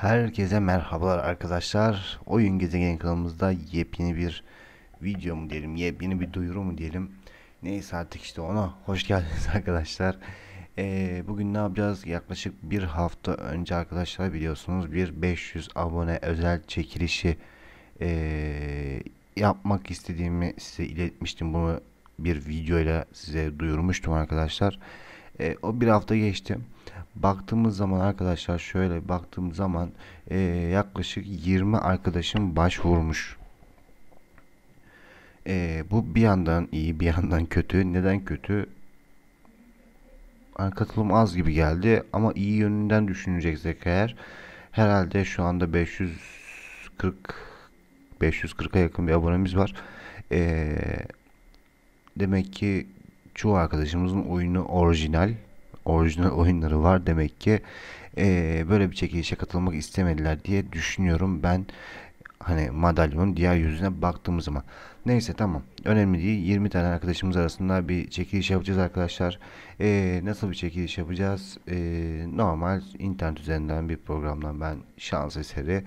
Herkese merhabalar arkadaşlar. Oyun Gezegen kanalımızda yepyeni bir video mu diyelim, yepyeni bir duyuru mu diyelim. Neyse artık işte ona hoş geldiniz arkadaşlar. Ee, bugün ne yapacağız? Yaklaşık bir hafta önce arkadaşlar biliyorsunuz bir 500 abone özel çekilişi ee, yapmak istediğimi size iletmiştim. Bunu bir videoyla size duyurmuştum arkadaşlar. Ee, o bir hafta geçti. Baktığımız zaman arkadaşlar şöyle baktığım zaman e, yaklaşık 20 arkadaşım başvurmuş. E, bu bir yandan iyi bir yandan kötü. Neden kötü? Yani katılım az gibi geldi ama iyi yönünden düşüneceksek eğer herhalde şu anda 540 540'a yakın bir abonemiz var. E, demek ki çoğu arkadaşımızın oyunu orijinal orijinal oyunları var. Demek ki e, böyle bir çekilişe katılmak istemediler diye düşünüyorum ben. Hani madalyonun diğer yüzüne baktığımız zaman. Neyse tamam. Önemli değil. 20 tane arkadaşımız arasında bir çekiliş yapacağız arkadaşlar. E, nasıl bir çekiliş yapacağız? E, normal internet üzerinden bir programdan ben şans eseri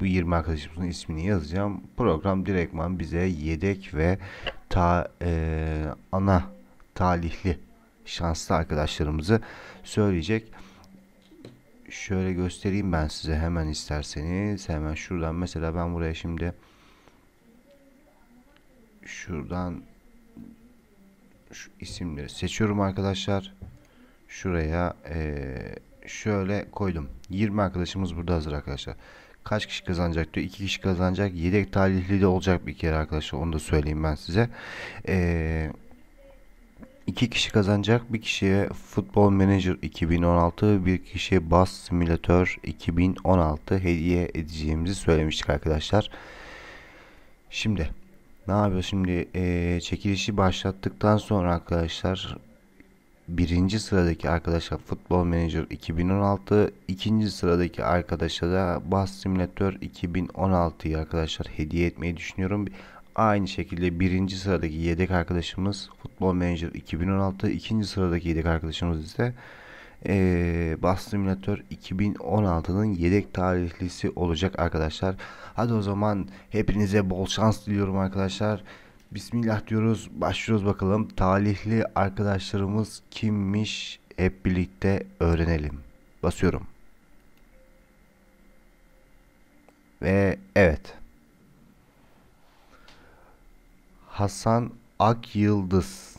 bu 20 arkadaşımızın ismini yazacağım. Program direktman bize yedek ve ta e, ana talihli şanslı arkadaşlarımızı söyleyecek. Şöyle göstereyim ben size hemen isterseniz. Hemen şuradan mesela ben buraya şimdi şuradan şu isimleri seçiyorum arkadaşlar. Şuraya ee, şöyle koydum. 20 arkadaşımız burada hazır arkadaşlar. Kaç kişi kazanacak diyor. 2 kişi kazanacak. Yedek talihli de olacak bir kere arkadaşlar. Onu da söyleyeyim ben size. Eee İki kişi kazanacak. Bir kişiye Football Manager 2016, bir kişiye Bus Simulator 2016 hediye edeceğimizi söylemiştik arkadaşlar. Şimdi ne yapıyoruz? Şimdi e, çekilişi başlattıktan sonra arkadaşlar birinci sıradaki arkadaşa Football Manager 2016, ikinci sıradaki arkadaşa da Bus Simulator 2016'yı arkadaşlar hediye etmeyi düşünüyorum. Aynı şekilde birinci sıradaki yedek arkadaşımız Futbol Manager 2016. ikinci sıradaki yedek arkadaşımız ise ee, Bus Simulator 2016'nın yedek tarihlisi olacak arkadaşlar. Hadi o zaman hepinize bol şans diliyorum arkadaşlar. Bismillah diyoruz. Başlıyoruz bakalım. Talihli arkadaşlarımız kimmiş? Hep birlikte öğrenelim. Basıyorum. Ve evet. Hasan Ak Yıldız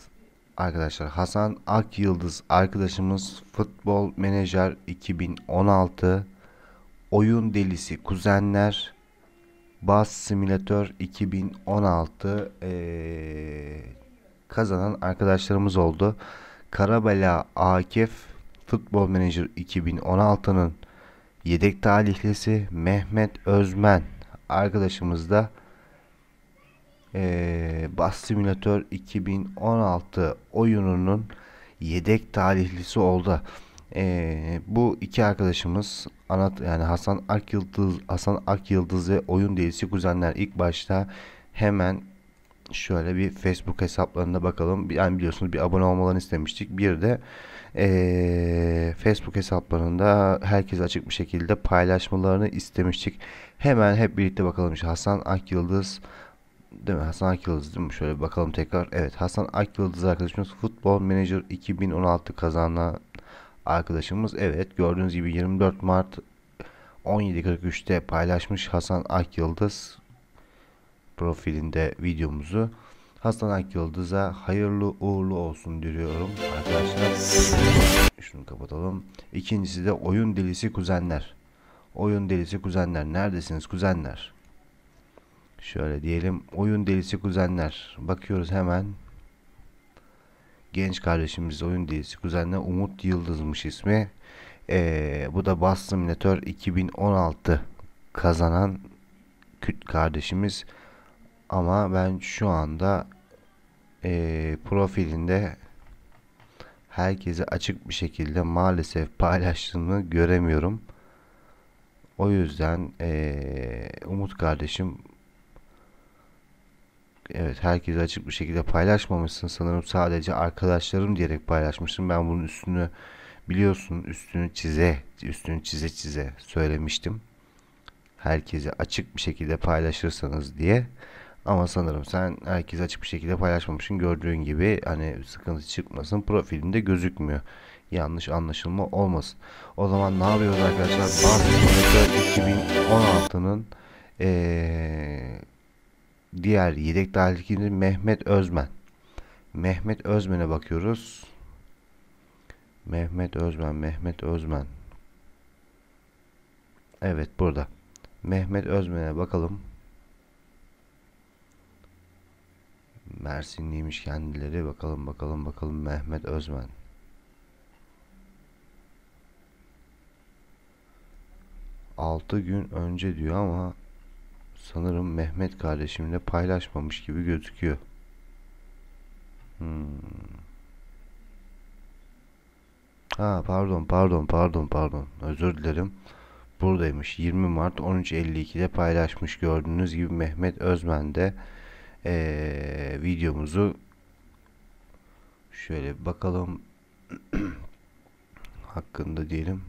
arkadaşlar Hasan Ak Yıldız arkadaşımız Futbol Menajer 2016 Oyun Delisi Kuzenler Bas Simülatör 2016 ee, kazanan arkadaşlarımız oldu. Karabela Akif Futbol Manager 2016'nın yedek talihlisi Mehmet Özmen arkadaşımız da e, Bus Simulator 2016 oyununun yedek talihlisi oldu. E, bu iki arkadaşımız anlat yani Hasan Akyıldız Hasan Akyıldız ve oyun delisi kuzenler ilk başta hemen şöyle bir Facebook hesaplarına bakalım. Yani biliyorsunuz bir abone olmalarını istemiştik. Bir de e, Facebook hesaplarında herkes açık bir şekilde paylaşmalarını istemiştik. Hemen hep birlikte bakalım. İşte Hasan Akyıldız Değil mi? Hasan Akyıldız değil mi? Şöyle bakalım tekrar. Evet Hasan Akyıldız arkadaşımız Futbol Manager 2016 kazanan arkadaşımız. Evet gördüğünüz gibi 24 Mart 17.43'te paylaşmış Hasan Akyıldız profilinde videomuzu. Hasan Akyıldız'a hayırlı uğurlu olsun diliyorum arkadaşlar. Şunu kapatalım. İkincisi de oyun delisi kuzenler. Oyun delisi kuzenler. Neredesiniz kuzenler? Şöyle diyelim oyun delisi kuzenler. Bakıyoruz hemen. Genç kardeşimiz oyun delisi kuzenler Umut Yıldız'mış ismi. Ee, bu da Bus Simulator 2016 kazanan küt kardeşimiz. Ama ben şu anda e, profilinde herkese açık bir şekilde maalesef paylaştığını göremiyorum. O yüzden e, Umut kardeşim Evet herkese açık bir şekilde paylaşmamışsın sanırım sadece arkadaşlarım diyerek paylaşmışsın. Ben bunun üstünü Biliyorsun üstünü çize, üstünü çize çize söylemiştim. Herkese açık bir şekilde paylaşırsanız diye. Ama sanırım sen herkese açık bir şekilde paylaşmamışsın. Gördüğün gibi hani sıkıntı çıkmasın. Profilinde gözükmüyor. Yanlış anlaşılma olmasın. O zaman ne yapıyoruz arkadaşlar? Bas 2016'nın ee, diğer yedek dahilkinin Mehmet Özmen. Mehmet Özmen'e bakıyoruz. Mehmet Özmen, Mehmet Özmen. Evet burada. Mehmet Özmen'e bakalım. Mersinliymiş kendileri. Bakalım bakalım bakalım Mehmet Özmen. Altı gün önce diyor ama sanırım Mehmet kardeşimle paylaşmamış gibi gözüküyor. Hmm. Ha pardon pardon pardon pardon özür dilerim. Buradaymış 20 Mart 13.52'de paylaşmış gördüğünüz gibi Mehmet Özmen de ee, videomuzu şöyle bakalım hakkında diyelim.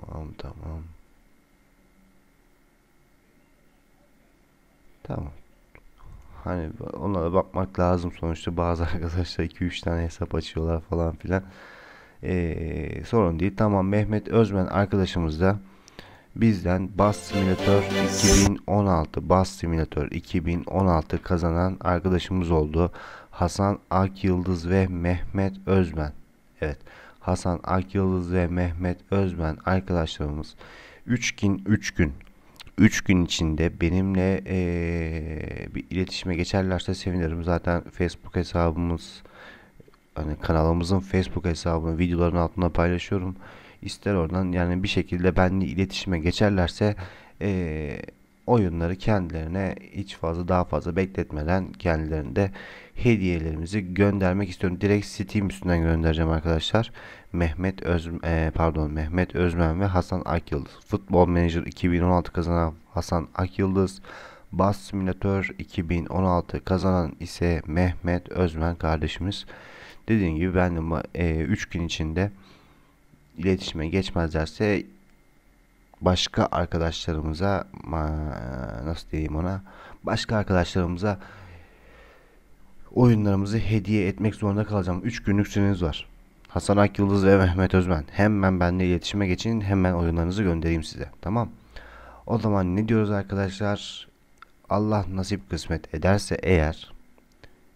Tamam tamam. Tamam. Hani onlara bakmak lazım sonuçta bazı arkadaşlar 2-3 tane hesap açıyorlar falan filan. Ee, sorun değil. Tamam Mehmet Özmen arkadaşımız da bizden Bus Simulator 2016 Bus Simulator 2016 kazanan arkadaşımız oldu. Hasan Akyıldız ve Mehmet Özmen. Evet. Hasan Akyıldız ve Mehmet Özmen arkadaşlarımız 3 gün 3 gün 3 gün içinde benimle ee, bir iletişime geçerlerse sevinirim. Zaten Facebook hesabımız hani kanalımızın Facebook hesabını videoların altına paylaşıyorum. İster oradan yani bir şekilde benimle iletişime geçerlerse ee, oyunları kendilerine hiç fazla daha fazla bekletmeden kendilerinde hediyelerimizi göndermek istiyorum. Direkt Steam üstünden göndereceğim arkadaşlar. Mehmet Öz e, pardon Mehmet Özmen ve Hasan Akyıldız. Futbol Manager 2016 kazanan Hasan Akyıldız. Bus Simulator 2016 kazanan ise Mehmet Özmen kardeşimiz. Dediğim gibi ben de 3 e, gün içinde iletişime geçmezlerse başka arkadaşlarımıza nasıl diyeyim ona başka arkadaşlarımıza oyunlarımızı hediye etmek zorunda kalacağım. 3 günlük süreniz var. Hasan Akyıldız ve Mehmet Özmen. Hemen benimle iletişime geçin. Hemen oyunlarınızı göndereyim size. Tamam. O zaman ne diyoruz arkadaşlar? Allah nasip kısmet ederse eğer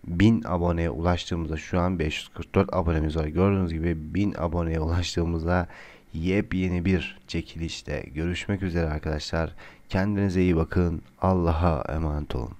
1000 aboneye ulaştığımızda şu an 544 abonemiz var. Gördüğünüz gibi 1000 aboneye ulaştığımızda yepyeni bir çekilişte görüşmek üzere arkadaşlar. Kendinize iyi bakın. Allah'a emanet olun.